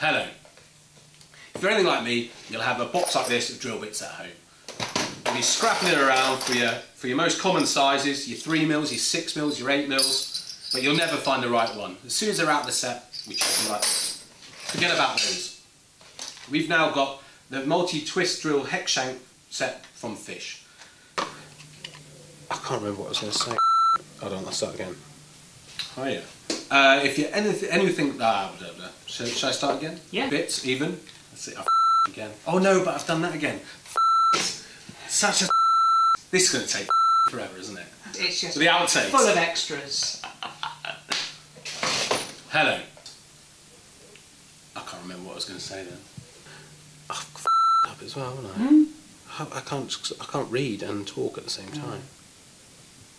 If you're anything like me, you'll have a box like this of drill bits at home. You'll be scrapping it around for your, for your most common sizes, your 3 mils, your 6 mils, your 8 mils, but you'll never find the right one. As soon as they're out of the set, we chuck them like this. Forget about those. We've now got the multi-twist drill hex shank set from Fisch. I can't remember what I was going to say. Hold on, I'll start again. Oh yeah. Uh, if you anything, anything, ah, blah, blah. Shall, shall I start again? Yeah. Bits even. That's it. I've again. Oh no, but I've done that again. Such a. This is going to take forever, isn't it? It's just So the outtakes. full of extras. Hello. I can't remember what I was going to say then. I've up as well, haven't I? I? I can't. I can't read and talk at the same time.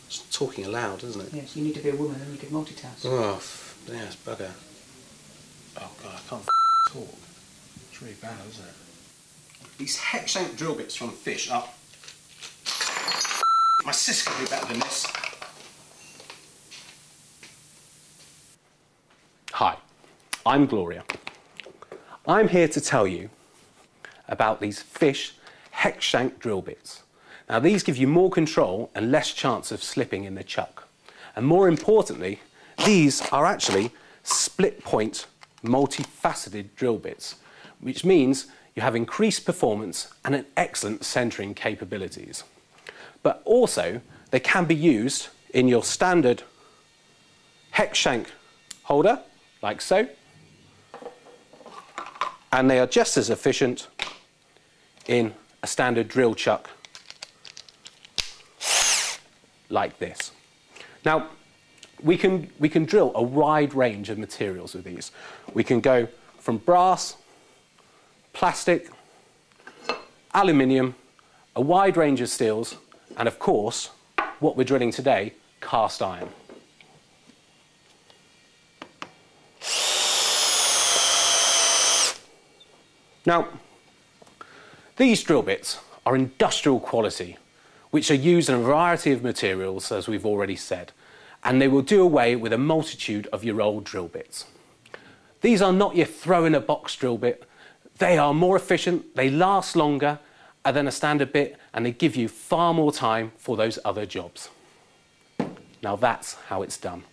It's talking aloud, isn't it? Yes, you need to be a woman and you can multitask. Oh, f- yeah, it's bugger. Oh god, I can't talk. It's really bad, isn't it? These hex shank drill bits from Fisch are. My sister can be better than this. Hi, I'm Gloria. I'm here to tell you about these Fisch hex shank drill bits. Now, these give you more control and less chance of slipping in the chuck. And more importantly, these are actually split point, multifaceted drill bits, which means you have increased performance and an excellent centering capabilities. But also, they can be used in your standard hex shank holder, like so. And they are just as efficient in a standard drill chuck, like this. Now, we can, we can drill a wide range of materials with these. We can go from brass, plastic, aluminium, a wide range of steels, and of course, what we're drilling today, cast iron. Now, these drill bits are industrial quality, which are used in a variety of materials, as we've already said, and they will do away with a multitude of your old drill bits. These are not your throw in a box drill bit. They are more efficient, they last longer than a standard bit, and they give you far more time for those other jobs. Now that's how it's done.